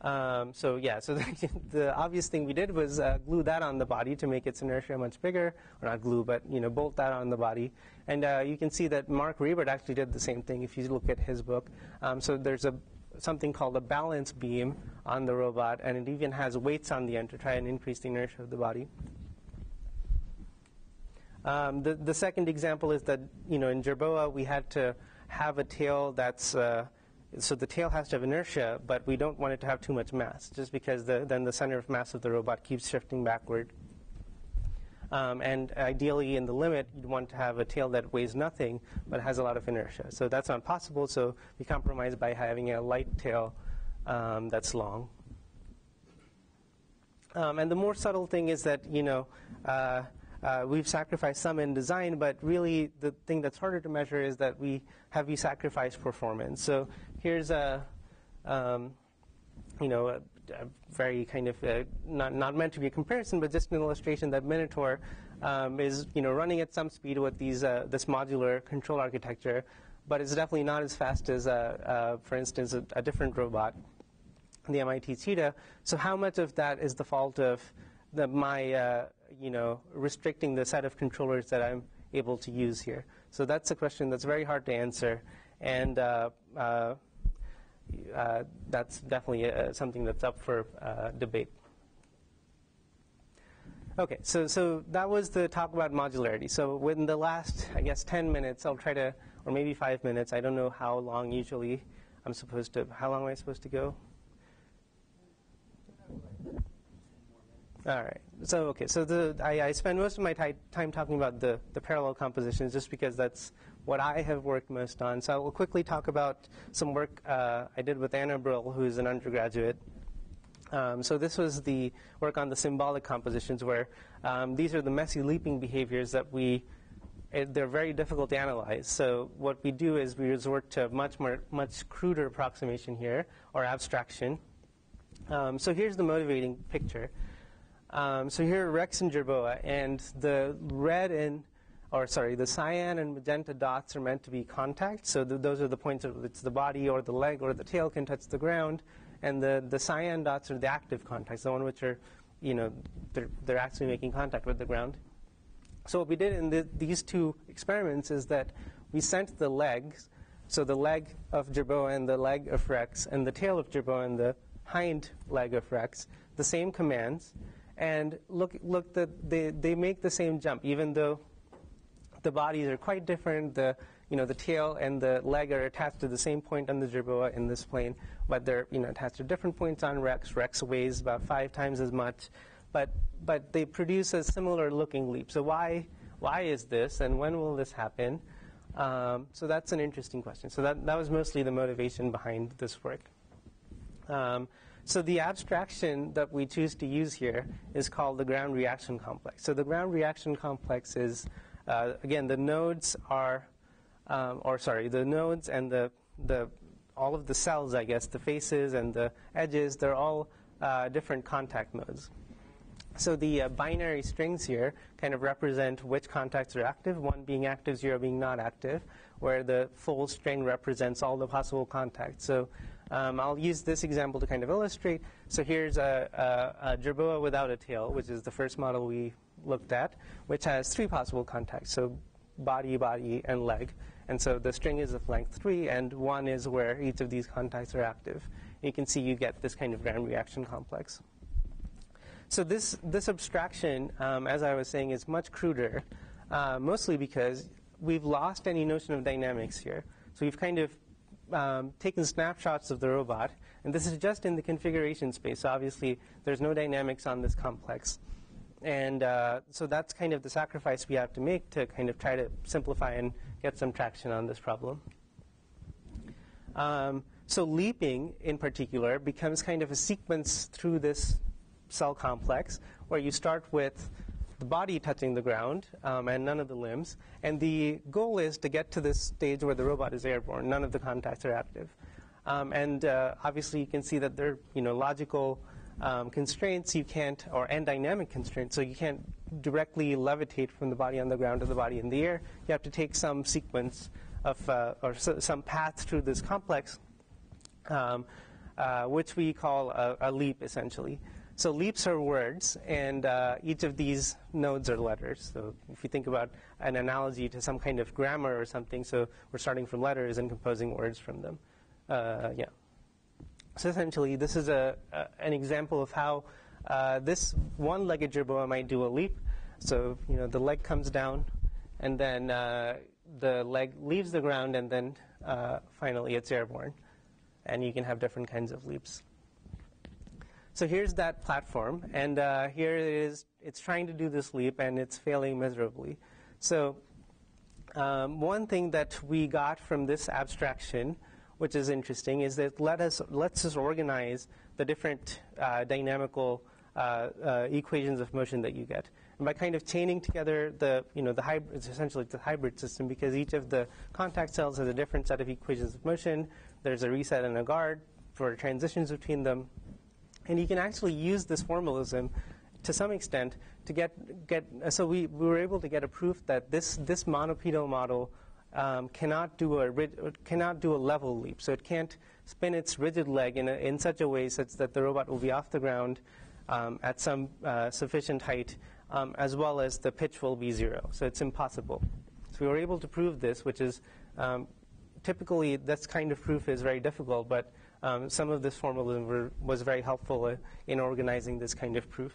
Um, so yeah, so the, the, obvious thing we did was uh, glue that on the body to make its inertia much bigger, or not glue, but you know, bolt that on the body. And uh, you can see that Marc Raibert actually did the same thing if you look at his book. Um, so there's a something called a balance beam on the robot, and it even has weights on the end to try and increase the inertia of the body. Um, the, the second example is that you know in Jerboa we had to have a tail that's uh, so the tail has to have inertia, but we don't want it to have too much mass, just because the, then the center of mass of the robot keeps shifting backward. Um, and ideally, in the limit, you'd want to have a tail that weighs nothing but has a lot of inertia. So that's not possible, so we compromise by having a light tail um, that's long. Um, and the more subtle thing is that, you know, uh, uh, we've sacrificed some in design, but really the thing that's harder to measure is that we have we sacrificed performance. So here's a, um, you know, a, a, very kind of uh, not not meant to be a comparison, but just an illustration that Minitaur um, is you know running at some speed with these uh, this modular control architecture, but it's definitely not as fast as, uh, uh, for instance, a, a different robot, the MIT Cheetah. So how much of that is the fault of the, my you know, restricting the set of controllers that I'm able to use here? So that's a question that's very hard to answer, and uh, that's definitely uh, something that's up for uh, debate. Okay, so so that was the talk about modularity. So within the last, I guess, 10 minutes, I'll try to, or maybe five minutes. I don't know how long usually I'm supposed to. How long am I supposed to go? All right. So okay. So the I, I spend most of my time talking about the the parallel compositions, just because that's what I have worked most on. So I will quickly talk about some work uh, I did with Anna Brill, who's an undergraduate. Um, so this was the work on the symbolic compositions, where um, these are the messy leaping behaviors that we eh, they're very difficult to analyze. So what we do is we resort to much more much cruder approximation here or abstraction. Um, so here's the motivating picture. Um, so here are RHex and Jerboa, and the red and, or sorry, the cyan and magenta dots are meant to be contact. So the, those are the points of it's the body or the leg or the tail can touch the ground, and the, the cyan dots are the active contacts, the one which are, you know, they're, they're actually making contact with the ground. So what we did in the, these two experiments is that we sent the legs, so the leg of Jerboa and the leg of RHex, and the tail of Jerboa and the hind leg of RHex, the same commands and look, look that they, they make the same jump, even though the bodies are quite different. The, you know, the tail and the leg are attached to the same point on the jerboa in this plane, but they're you know, attached to different points on RHex. RHex weighs about five times as much, but, but they produce a similar looking leap. So why, why is this, and when will this happen? Um, so that's an interesting question. So that, that was mostly the motivation behind this work. Um, so the abstraction that we choose to use here is called the ground reaction complex. So the ground reaction complex is, uh, again, the nodes are, um, or sorry, the nodes and the, the all of the cells, I guess, the faces and the edges, they're all uh, different contact modes. So the uh, binary strings here kind of represent which contacts are active, one being active, zero being not active, where the full string represents all the possible contacts. So um, I'll use this example to kind of illustrate. So here's a, a, a jerboa without a tail, which is the first model we looked at, which has three possible contacts, so body, body, and leg. And so the string is of length 3, and 1 is where each of these contacts are active. You can see you get this kind of ground reaction complex. So this, this abstraction, um, as I was saying, is much cruder, uh, mostly because we've lost any notion of dynamics here. So we've kind of um, taken snapshots of the robot, and this is just in the configuration space. So obviously, there's no dynamics on this complex. And uh, so that's kind of the sacrifice we have to make to kind of try to simplify and get some traction on this problem. Um, so leaping, in particular, becomes kind of a sequence through this cell complex where you start with the body touching the ground um, and none of the limbs. And the goal is to get to this stage where the robot is airborne. None of the contacts are active. Um, and uh, obviously, you can see that there are you know, logical um, constraints you can't, or and dynamic constraints, so you can't directly levitate from the body on the ground to the body in the air. You have to take some sequence of, uh, or so, some path through this complex, um, uh, which we call a, a leap, essentially. So leaps are words, and uh, each of these nodes are letters. So if you think about an analogy to some kind of grammar or something, so we're starting from letters and composing words from them. Uh, yeah. So essentially, this is a, an example of how uh, this one-legged jerboa might do a leap. So you know the leg comes down, and then uh, the leg leaves the ground, and then uh, finally it's airborne. And you can have different kinds of leaps. So here's that platform, and uh, here it is. It's trying to do this leap, and it's failing miserably. So um, one thing that we got from this abstraction, which is interesting, is that let us lets us organize the different uh, dynamical uh, uh, equations of motion that you get. And by kind of chaining together the, you know, the hybrid, it's essentially the hybrid system because each of the contact cells has a different set of equations of motion. There's a reset and a guard for transitions between them. And you can actually use this formalism to some extent to get, get so we, we were able to get a proof that this, this monopedal model um, cannot, do a, cannot do a level leap. So it can't spin its rigid leg in, a, in such a way such that the robot will be off the ground um, at some uh, sufficient height, um, as well as the pitch will be zero. So it's impossible. So we were able to prove this, which is um, typically this kind of proof is very difficult, but um, some of this formalism were, was very helpful in organizing this kind of proof.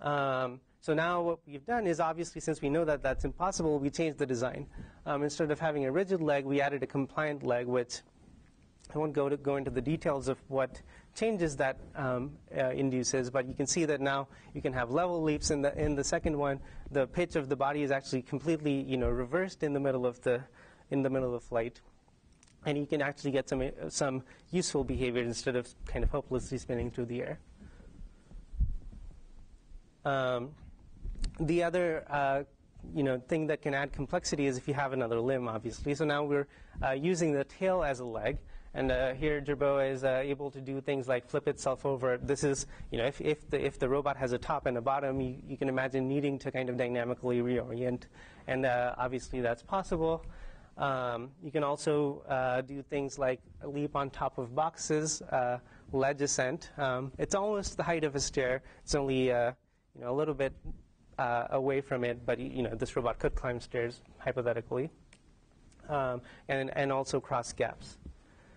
Um, so now what we've done is obviously since we know that that's impossible, we changed the design. Um, instead of having a rigid leg, we added a compliant leg, which I won't go, to, go into the details of what changes that um, uh, induces, but you can see that now you can have level leaps. In the, in the second one, the pitch of the body is actually completely you know, reversed in the middle of the, in the middle of flight and you can actually get some, some useful behavior instead of kind of hopelessly spinning through the air. Um, the other uh, you know, thing that can add complexity is if you have another limb, obviously. So now we're uh, using the tail as a leg. And uh, here, Jerboa is uh, able to do things like flip itself over. This is, you know, if, if, the, if the robot has a top and a bottom, you, you can imagine needing to kind of dynamically reorient. And uh, obviously that's possible. Um, you can also uh, do things like leap on top of boxes, uh, ledge ascent. Um, it's almost the height of a stair. It's only you know, a little bit uh, away from it, but you know, this robot could climb stairs, hypothetically, um, and, and also cross gaps.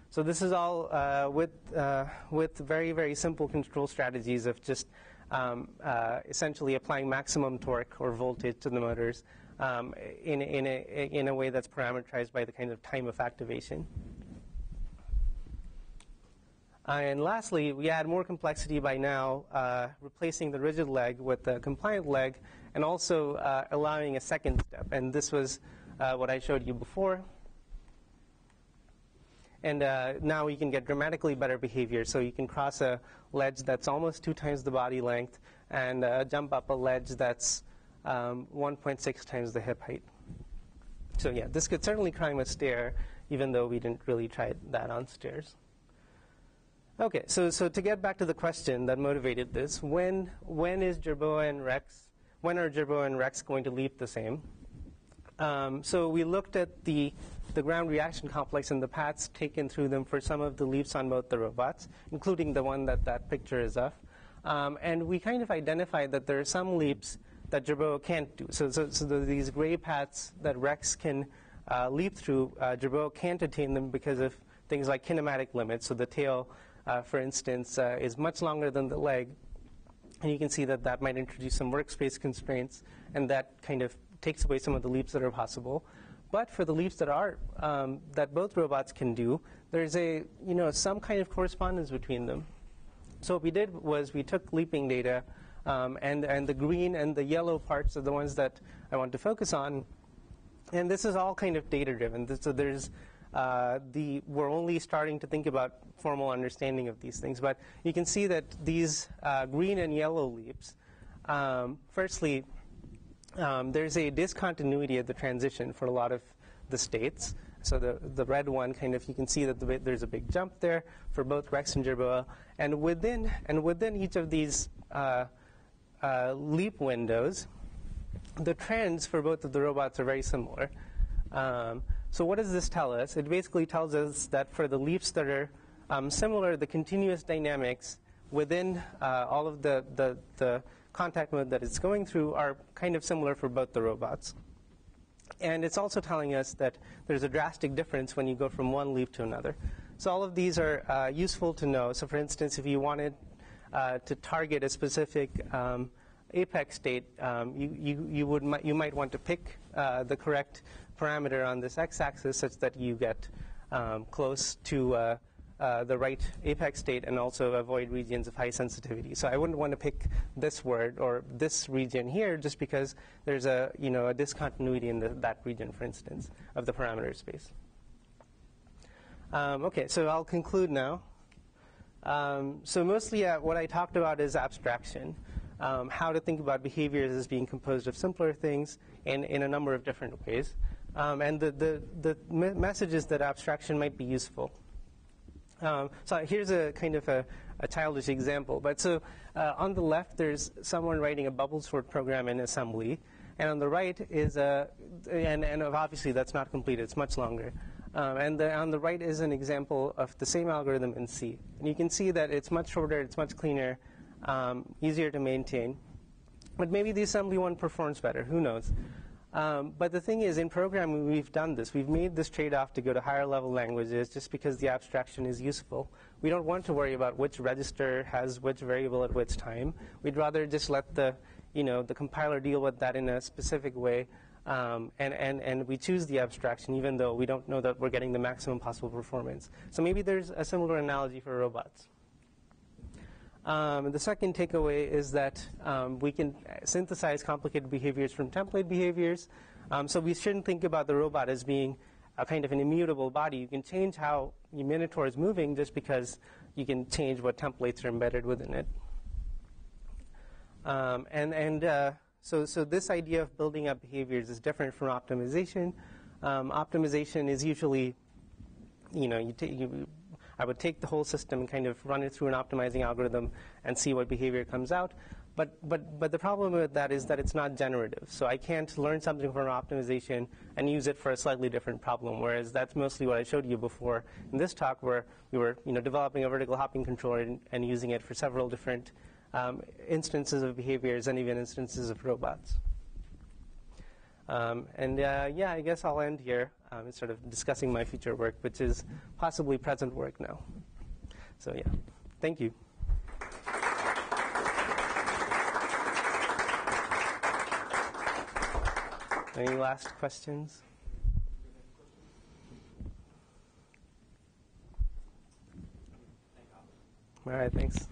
So this is all uh, with, uh, with very, very simple control strategies of just um, essentially applying maximum torque or voltage to the motors um, in, in, a, in a way that's parameterized by the kind of time of activation. And lastly, we add more complexity by now uh, replacing the rigid leg with the compliant leg and also uh, allowing a second step. And this was uh, what I showed you before. And uh, now we can get dramatically better behavior. So you can cross a ledge that's almost two times the body length and uh, jump up a ledge that's um, 1.6 times the hip height. So yeah, this could certainly climb a stair, even though we didn't really try that on stairs. Okay, so so to get back to the question that motivated this, when when is Jerboa and RHex? When are Jerboa and RHex going to leap the same? Um, so we looked at the the ground reaction complex and the paths taken through them for some of the leaps on both the robots, including the one that that picture is of, um, and we kind of identified that there are some leaps that Jerboa can't do. So so, so the, these gray paths that RHex can uh, leap through, uh, Jerboa can't attain them because of things like kinematic limits. So the tail for instance, uh, is much longer than the leg. And you can see that that might introduce some workspace constraints, and that kind of takes away some of the leaps that are possible. But for the leaps that are um, that both robots can do, there's a you know some kind of correspondence between them. So what we did was we took leaping data, um, and and the green and the yellow parts are the ones that I want to focus on. And this is all kind of data driven. So there's uh, the, we're only starting to think about formal understanding of these things. But you can see that these uh, green and yellow leaps, um, firstly, um, there's a discontinuity at the transition for a lot of the states. So the, the red one, kind of, you can see that the, there's a big jump there for both RHex and Jerboa. And within, and within each of these uh, uh, leap windows, the trends for both of the robots are very similar. Um, so what does this tell us? It basically tells us that for the leaps that are um, similar, the continuous dynamics within uh, all of the, the, the contact mode that it's going through are kind of similar for both the robots. And it's also telling us that there's a drastic difference when you go from one leap to another. So all of these are uh, useful to know. So for instance, if you wanted uh, to target a specific um, apex state, um, you, you, you, would, you might want to pick uh, the correct parameter on this x-axis such that you get um, close to uh, the right apex state and also avoid regions of high sensitivity. So I wouldn't want to pick this word or this region here just because there's a you know a discontinuity in the, that region, for instance, of the parameter space. Um, okay, so I'll conclude now. Um, so mostly uh, what I talked about is abstraction, um, how to think about behaviors as being composed of simpler things in, in a number of different ways. Um, and the, the, the me- message is that abstraction might be useful. Um, so here's a kind of a, a childish example. But so uh, on the left, there's someone writing a bubble sort program in assembly. And on the right is a, and, and obviously that's not complete, it's much longer. Um, and the, on the right is an example of the same algorithm in C. And you can see that it's much shorter, it's much cleaner, um, easier to maintain. But maybe the assembly one performs better, who knows? Um, but the thing is, in programming, we've done this. We've made this trade-off to go to higher level languages just because the abstraction is useful. We don't want to worry about which register has which variable at which time. We'd rather just let the, you know, the compiler deal with that in a specific way. Um, and, and, and we choose the abstraction even though we don't know that we're getting the maximum possible performance. So maybe there's a similar analogy for robots. Um, the second takeaway is that um, we can synthesize complicated behaviors from template behaviors. Um, so we shouldn't think about the robot as being a kind of an immutable body. You can change how your Minitaur is moving just because you can change what templates are embedded within it. Um, and and uh, so, so this idea of building up behaviors is different from optimization. Um, optimization is usually, you know, you, t- you I would take the whole system and kind of run it through an optimizing algorithm and see what behavior comes out. But, but, but the problem with that is that it's not generative. So I can't learn something from an optimization and use it for a slightly different problem, whereas that's mostly what I showed you before in this talk where we were you know, developing a vertical hopping controller and, and using it for several different um, instances of behaviors and even instances of robots. Um, and uh, yeah, I guess I'll end here um, sort of discussing my future work, which is possibly present work now. So yeah, thank you. Any last questions? All right, thanks.